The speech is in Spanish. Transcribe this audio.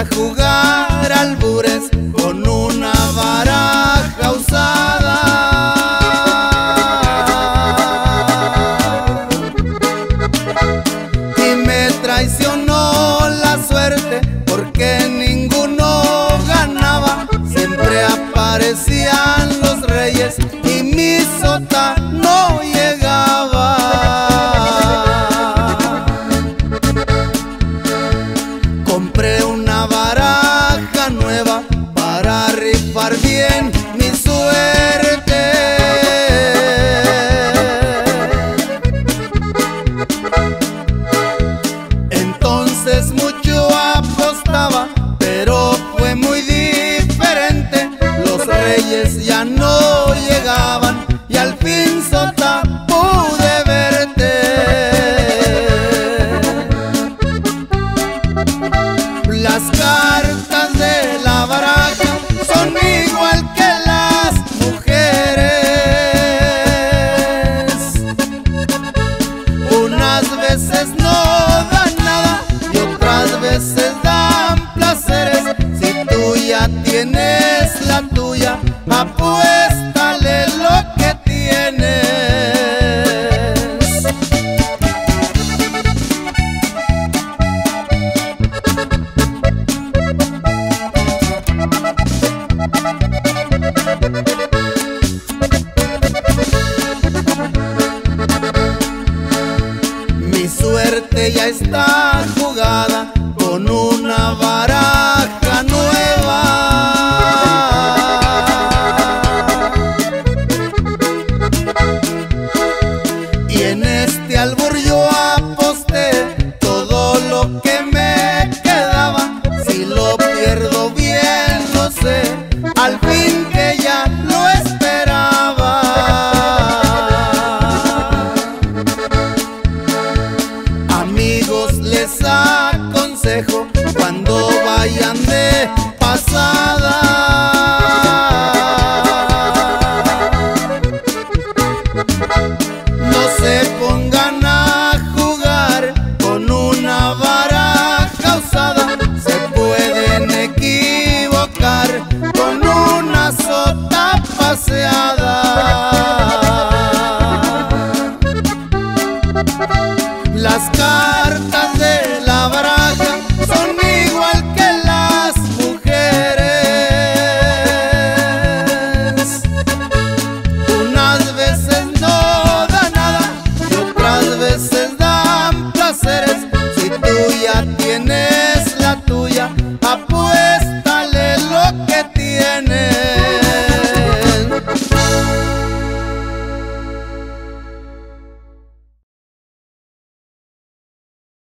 a jugar albures con una baraja usada. Y me traicionó la suerte porque ninguno ganaba. Siempre aparecían los reyes y mi sota ya no llegaban y al fin sota pude verte. Las cartas de la baraja son igual que las mujeres. Unas veces no dan nada y otras veces Mi suerte ya está jugada con una baraja aconsejo cuando vayan de pasada. No se pongan a jugar con una baraja usada. Se pueden equivocar con una sota paseada. Las